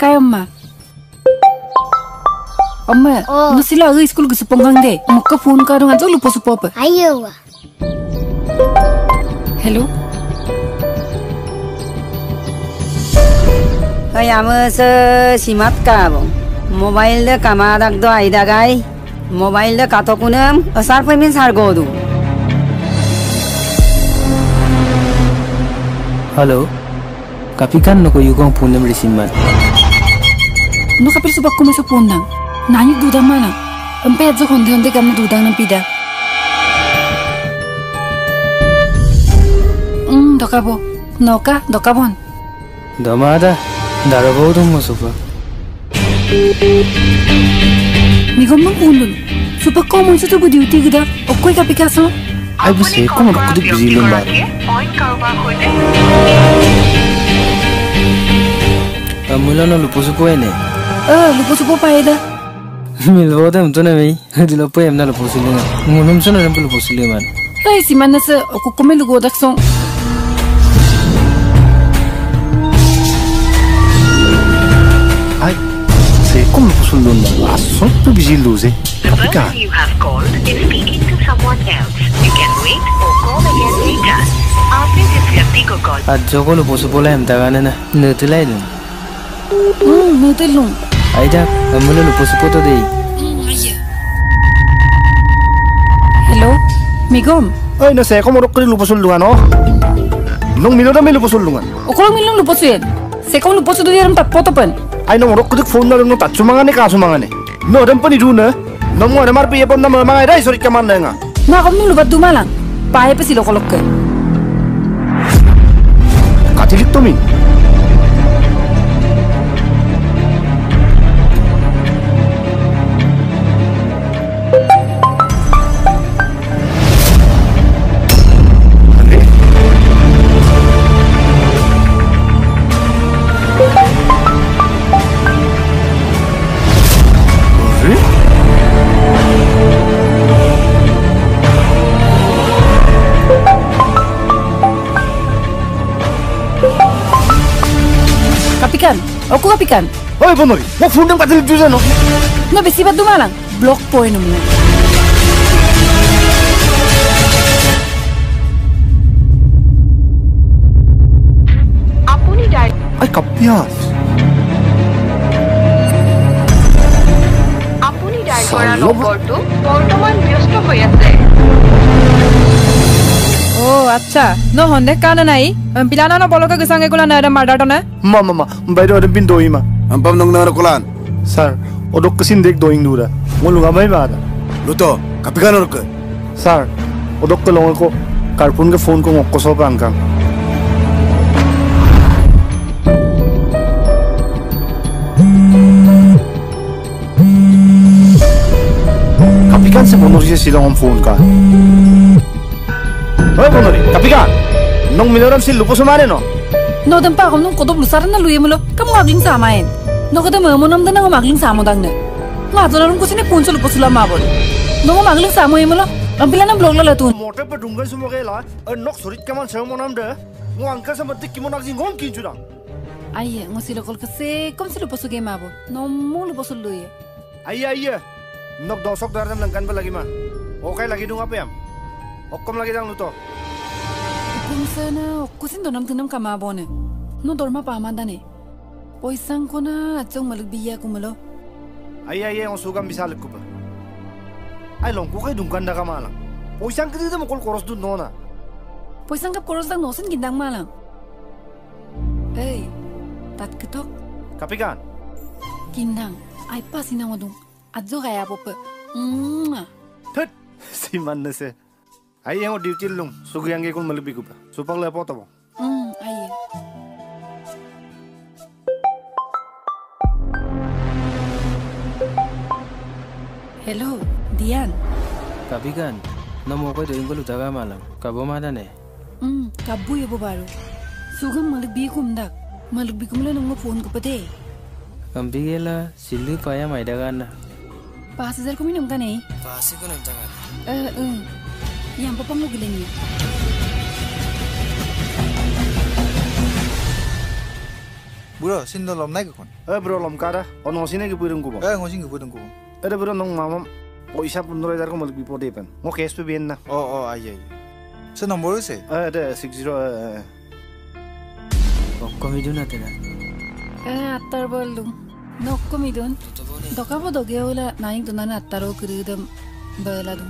काय अम्मा అమ్మ నువ్వు సిలాగా స్కూల్కి సుపంగందే మొక్క ఫోన్ కారు అంతా లుప సుపోప అయ్యో హలో అయామస సిమాత్ కావం মোবাইল দে কামাদাক দ আইদা গাই মোবাইল দে কাতকুনম অসার পেমিন সার গোদু হ্যালো কাপিকান নকো ইউগং ফুনম রিসিমান katokunam asar pemin sar godu. Halo, kapikan no ko yugong punem risiman. No kapil subak ko sa phone nang. Nani duda mana. Ampe ajo honde honde kam duda nang pida. Hmm, dokabo. Noka, dokabon. Damada, darabo dum musupa. Migom mang phone Subak ko mo sa to duty gida. Okoy kapikaso. Ai bu se ko mo kudik busy lum ba. Amula no lupo supo ene. Eh, lupo supo pa ida. Milbo dam to na mei. Dilo po em na lupo silinga. Ngunum so na lupo siliman. Ay, si man na sa okukume lugo daksong. Ai, se kom lupo sulun ba? Aso to busy lose. The person you have called is speaking to someone else. You can wait or call again later. आपने जिस व्यक्ति को call Adjo ko lupo supo la em tagana na. Nutilay dun. Hmm, nutil lung. Aida, amula lupo supo to dei. Hello? Migom, Ay, na se kom rok kri lupo sulungan oh. Nong mino na may lupo sulungan. okurang milong lupo suyen. Sekong lupo su duyaram tak potopan. Ay nong rok kudik phone na nong tatsumangan ni kasumangan ni. No ram pani runa. Nong mo mar piye pon na mga rai sorry kaman na nga. Na kom nung lupat dumalang. Pahe pa silo kolok ka. Katilik to min. kan? Oy, Bonoy, wag fundang katil dito no? Nabisibat dumalang, block po yun mo. Ay, kapyas. আপনি dial করা নম্বরটো বর্তমান ব্যস্ত হয়ে আছে ও আচ্ছা নো হন্ডে কানে নাই পিলানা না বলকে গসাঙ্গে কোলা না রে মার্ডার টনে মা মা মা বাইরে ওরে বিন দই মা আমপাম নং না কোলান স্যার ওডক কিসিন দেখ দইং দুরা মো লুগা বাই বাদ লুতো কাপিকান রক স্যার ওডক লং কো কার্পুন কে ফোন কো মক্কো সব আংকাং Kapikan sa monorize silang ang phone ka. Hoy, kunori, kapi ka? Nung minoram si lupo sumare, no? No, dan pa ako nung kodob lusaran na luye mo lo, kamu agling samain. No, kada mo nam dan ang magling samo dang na. Madularum ko sini punso lupo sula mabol. No, ang magling samo mo lo, ang blog lalu tuh Motor berdunggal semua sumagela, ang surit ke mana sa mo nam de. Ngo angka sa matik kimo nagsing ngom kinjura. Ay, ngo sila kol kasi kom sila pasuge mabol. No, mo lupo suluye. Ay, ay, ay. Dosok daram langkan pa lagi ma. oke lagi dong apa ya? Okum lagi dang nuto. Okum sana, kusin donam kama abone. No dorma pa dani. Oi sang kona, acong malik kumelo. Aya aya, on bisa lek kupa. Ay long kuka idung kanda kama lang. Oi kol koros nona. Oi kap koros dang nosen gindang malang. Hey, tat ketok. Kapikan. Gindang, ay pasi nang odung. Adzo gaya pope. Tut, si manese. 아이 형어 딜찔룽 수그양게 군 melebih kuba supang lo apa tau? Hmm, ayo. Hello, Dian. Tapi kan, namo ko doing ko lutaga malam. Kabo mana nih? Hmm, kabu ya bu baru. Sugam malik bi kumdak. Malik bi kumla nunggu phone ko pate. Kambi gela ya silu kaya mai dagan na. kau minum eh? ka nahi? Pas ko minum daga. Eh, eh Yan pa pang lugilan niya. Bulan bro sin do lom nai ko kon Eh bro lomkara, ono sini ke pirung kubo. eh ngosing ko dong ko Ada bro nong mamam, poisa pundro edar ko malik bipode pen. Ngo cash pe bien na. oh oh ai ai se nomor se Eh ada six zero. eh, অকমিদো না তেরা এ আত্তার বললুম নক্কমিদুন দকাবো দগে হলে নাইক দুনানে আত্তারও কিরিদম বেলাদুম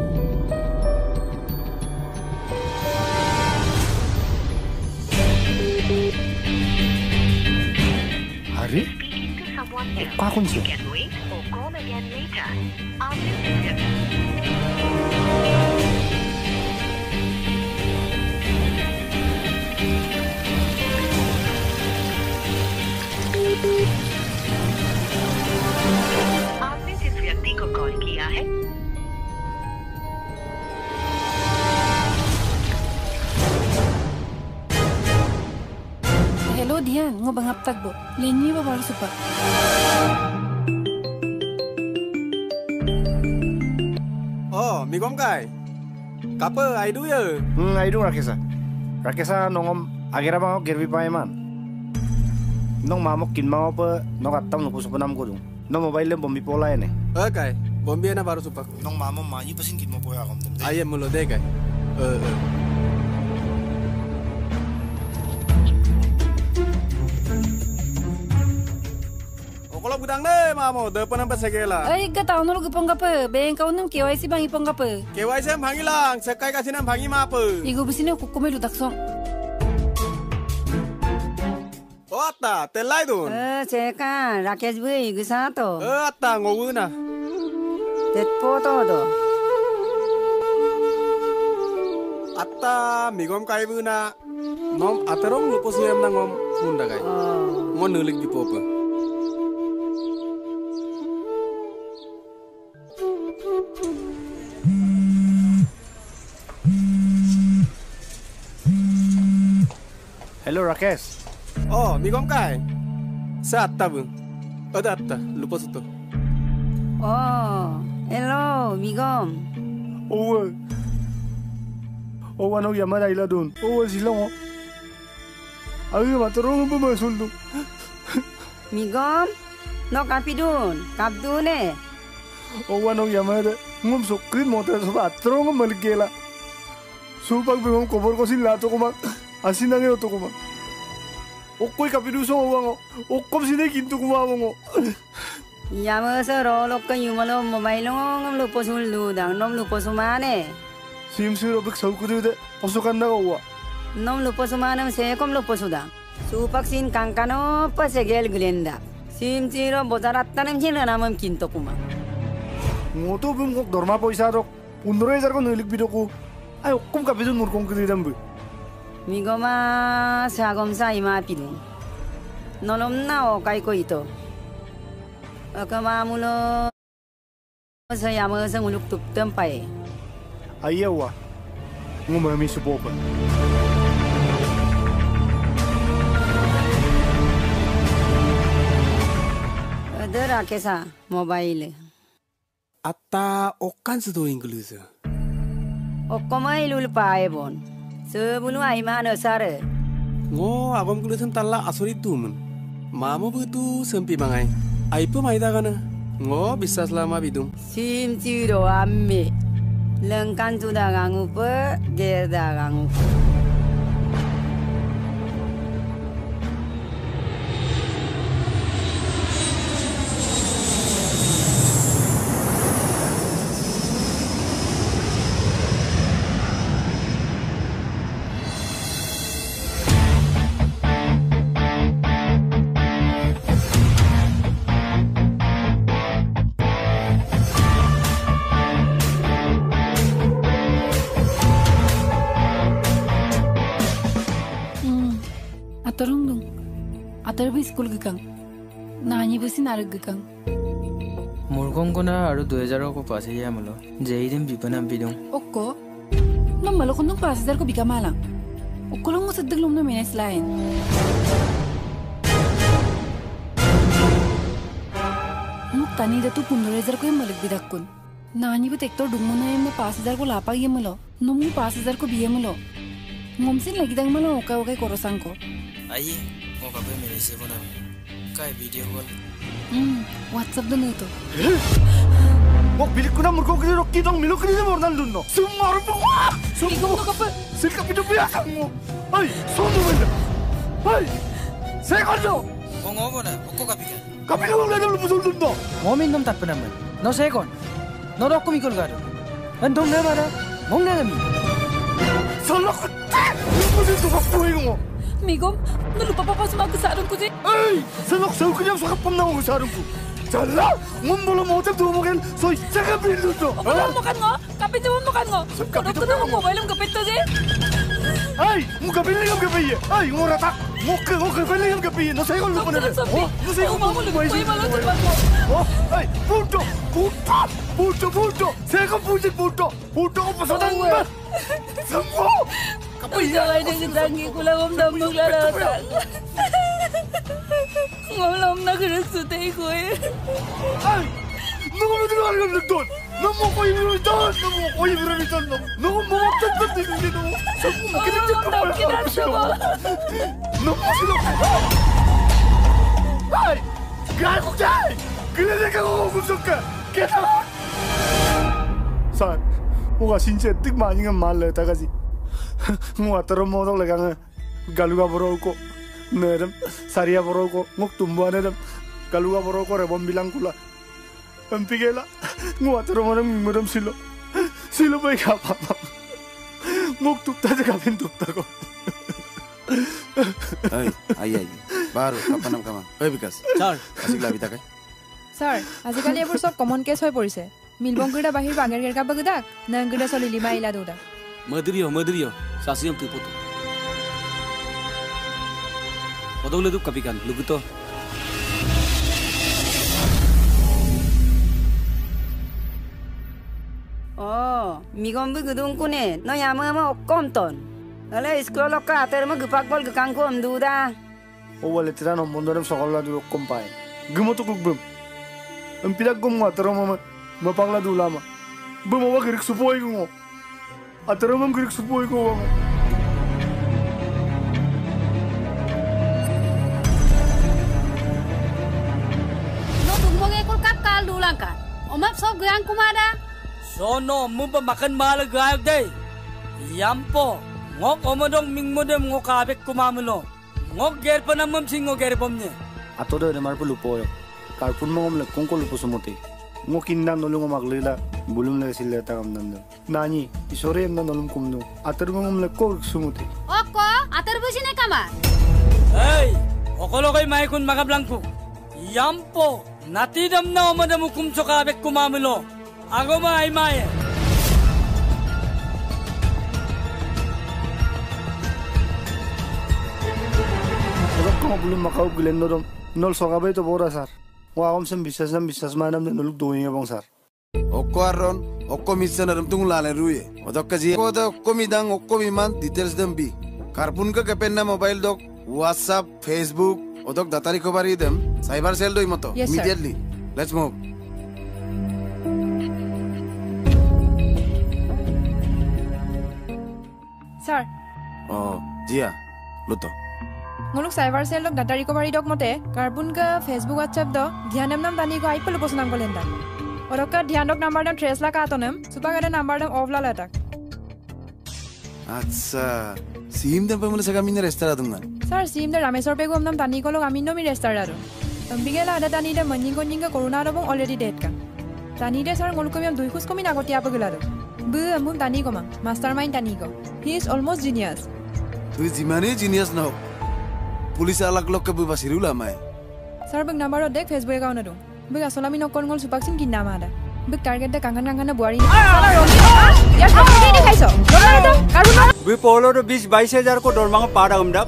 vie Par contre, Ngo. Lenyi ba baru supa. Oh, mi gom kai. Kapa ai du ya? Hmm, dong Rakesa. Rakesa nongom agira bango gerbi pa man. Nong mamok kin mau pa nong atam nuku supanam ko dong. Nong mobile le bombi pola ene. Eh kai. Bombay na baru supak. Nong mamok manyi pasin kin mo poya kom. Ayam mulo de kai. Eh eh. kolom gudang deh, mamu. Deh apa segala. Eh, gak tau nolong gupong gak pe. Bayang kau nung KYC bang ipong gak bangi lang. Sekai kasih bangi mapu. Igu bisinya kuku melu daksong. Oh, Telai dun. Eh, cekan. Rakyat gue igu sato. Eh, Ota, ngobu na. Tepo todo. Ota, migom kai na. Nom, aterong lupus yang nangom. Munda kai. Oh. Mau nulik di popo. Marrakesh. Oh, mi ada Sattabu. Odatta, luposito. Oh, hello, migom. Owe. Owa no yamada iladun. Owe silongo. Oh. Ayo maturung bumbu sundu. Migom, no kapidun, kapdune. Eh. Owa no yamada. Ngum sokrit motor sobat terong malikela. Supak bingung kobor kosin lato kumak. Asinangnya otokumak. おっこいかびるそうわごおっこしねきんとくわごご 야무서로 록건 유머로 모바일로 놈 루포숨을 누당 놈 루포숨하네 심수로 백 서구르데 버속한다고 우와. 놈 루포숨하는 세검 루포수다. 수박신 깡까노 버세겔 글렌다. 심지로 모자랐다는 힐러남은 긴토구마 모두 붕곡 노르마 보이사록 운노래 자르고 늘릭 비도고 아이 옥꿈 가비도 노르콩 그들이담부 Mi goma se agomza y ma pino. No lo na o kai koito. Akama mulo se llama se muluk tup tempae. Ayewa. Ngumami supopa. Ada rakesa mobile. Atta okan sedo Inggris. Okoma ilul bon. Semunu aiman asara. Anu Ngo agam kulusan talla asori tumun. Mamu butu sempi mangai. Aipu maida kana. Ngo bisa selama bidum. Sim doa amme. Lengkan sudah gangupe, geda gangupe. aturung dong atar bi school gikang nani busi narak gikang murgong kona aru 2000 ko pasi ya mulo jei dim bidung. Okko nam malo kondung pasi dar ko bikamala okkolong menes lain মোক টানি দে তো পনেরো হাজার করে মালিক বিদাক কোন নানি বা তেক্তর ডুমো না এমনি পাঁচ হাজার কো লাপা গিয়ে মলো নমু পাঁচ হাজার কো বিয়ে মলো মমসিন লাগি দাং Aye, mau kape mere se bona. Kai video call. Hmm, WhatsApp do nito. Mo bilik ko na murko kini rokki dong milo kini mo nan lunno. Sumar mo. Bigong to kapal. Silka pido biya mo. Ay, sono wala. Ay, sekondo. Mau ngopo na? Oko kape kan? Kapilo mo na lumusol lunno. Momin nom tak pernah man. No second. No dok kumi kol gado. Andong na bara. Mong na kami. Salak ko. Lumusol to kapuhin mo. Migom, nalupa pa pa sa mga kasaran ko dyan. Ay, salak sa kanya sa kapam na ko sarong ko. Sala, ngumbolo mo tap dumo ken so saka bilu to. Wala mo kan nga? Kapit mo mo kan nga? Kapit ko na mo mobile ang kapit to dyan. Ay, mo kapili ang gabi. Ay, mo rata. Mo ka mo kapili ang gabi. No sa ikon lupa na. Oh, no 올라와야 되는 그래서 내가 그거 무섭게 계속! 살 뭐가 진짜 뜻 많이는 말래 다가지 ngua taro modok leka nga galuga boroko merem saria boroko nguk tumbua nerem galuga boroko rebon bilang kula empi gela ngua taro modok ngurem silo silo bai kapa pa nguk tukta jaka bin tukta ko ay ay ay baru kapa nam kama ay bikas char asik labita kai Sir, আজিকালি এইবোৰ চব common case হৈ পৰিছে মিলবংগিৰা বাহিৰ বাগেৰ গেৰকা বাগুদাক নয়ংগিৰা চলিলিমা ইলা দৌদাক Μαδρίο, Μαδρίο, sasiam tu potu. Podok ledu kapikan, luguto. Oh, migon gudung kune, no yamu ama okkom ton. Ale iskolo loka ater gupak bol gukang ko duda. Oh, wale tira no mondorem sokolla du okkom pai. Gumo tu kugbum. Empidak gum mau ama, mapangla lama. Bum awa gerik supoi gumo. Atero mam girik supoy ko. No tungmong ekor kap kal dulang kan. Omap sob guyang kumada. Sono mumpa makan mahal gayag day. Yampo. Ngok omodong mingmodem ngok kabek kumamulo. Ngok ger pa namam sing ngok ger pomne. Ato do nemar pu lupoy. Karpun mo ngom lekong ko lupo sumuti. ngo kindan nolungo maglila bulum le sila ta kamdan do nani isore yam na nolung kumdo aterbo ngom le ko sumuti oko atarbu sine kama hey okolo kay mai kun magablang ko yampo nati dam na omada kum choka bek kumamlo agoma ay mai Kamu belum makau gilendo dong. Nol sokabe itu bora sar. ওয়াগমসম বিশ্বাসম বিশ্বাস মানাম নে নুলুক দোইনি এবং স্যার অক্কো আরন অক্কো মিশনারম তুং লালে রুয়ে ওদক্কা জি কো দক কমি দাং অক্কো বিমান ডিটেলস দম বি কার্পুন কা কেপেন না মোবাইল দক হোয়াটসঅ্যাপ ফেসবুক ওদক দাতারি খবারি দেম সাইবার সেল দই মতো ইমিডিয়েটলি লেটস মুভ স্যার ও জিয়া লুতো মোলোক চাইবাৰ চেলক ডাটা ৰিকভাৰী ডক মতে কাৰ্বুনগা ফেচবুক হোৱাটছএপ দ ধ্যান নাম দানি গ আই পলু কলেন দা। অৰকা ধ্যান ডক নাম্বাৰ দাম ট্ৰেছ লাকা আতন এম চুপাৰ গাৰ নাম্বাৰ দাম আচ্ছা সিম দাম পমলে সাগা মিনে ৰেষ্টাৰ আতন না? স্যাৰ সিম দা ৰামেশ্বৰ পেগু নাম দানি কলক আমি নমি ৰেষ্টাৰ আৰু বিগেলা আদা দানি দে মনিং কনিং গ কৰোনা ৰবং অলৰেডি ডেড কা। দানি দে স্যাৰ মোলক মিয়াম দুই খুস কমি নাগতি আপ গলা আৰু ব আমুন দানি গমা মাষ্টাৰ দানি গ। হি ইজ অলমোস্ট জিনিয়াস তুই জিমানে জিনিয়াস নহ Pulis alak lok ke bebas hirula mai. Sir বক নাম্বাৰত দেখ ফেচবুক একাউণ্টতো বক আচল আমি নকল গ'ল চুপাকচিন কিনা মা আদা বক টাৰ্গেট দে কাংকান কাংকানে বোৱাৰী দেখাইছ Gue polo do bis baise jar ko dormang pada umdak.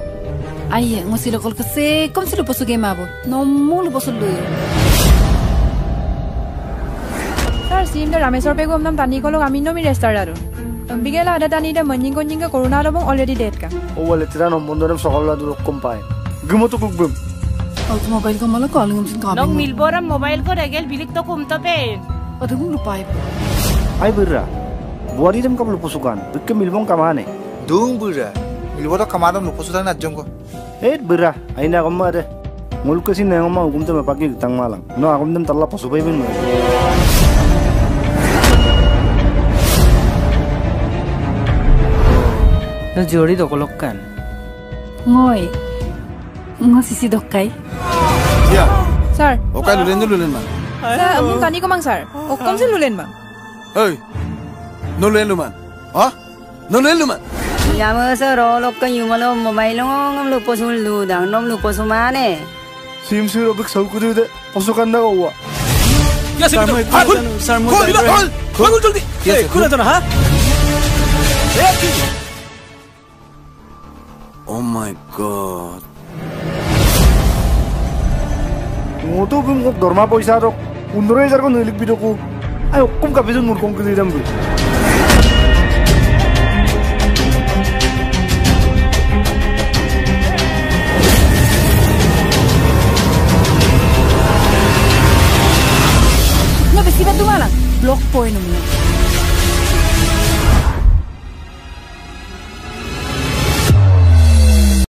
Ay, ngo sila kol kasi, kom sila po suge mabo. No mo lupo suluyo. Sir চিম দে ৰামেশ্বৰ পেগু আমনাম তানি কলক আমি নমি ৰেষ্টাৰ আৰু Tambigela ada tani de manjing konjing ke corona robong already dead ka. ও বলে তিরা নম্বর ধরে সকাল রকম পায় গুমতো কুকবম Kalau mobile ko malah kalau ngomong sing Nong milbora mobile ko regel bilik to kum to pe. Ada gue lupa ya. I বইরা বুয়ারি dem kablo pusukan bikke milbong kamane dung bura milbodo kamado no posudan na jongo eh bira aina kamma de ngul kasi na ngoma ugum te mapaki tang malang no agum dem talla na jori do kolok kan ngoi ngo sisi dok kai ya sir okai lulen ne lulen man sa muốn kani ko mang sir okkom se lulen man ei no lulen luman ha no lulen luman Yama sa ro lok kan yuma lo mobile lo ngam lo posul lu dang nom lo posumane sim sir obik sau ku de posukan da wa ya sir sir mo sir mo joldi ye kuna to na ha my god. Moto pun kok dorma boy saro. Undur aja kok nilik video ku. Ayo kum kapi tuh nurkong kiri jambu. Nabisibat tuh malang. Block point umi.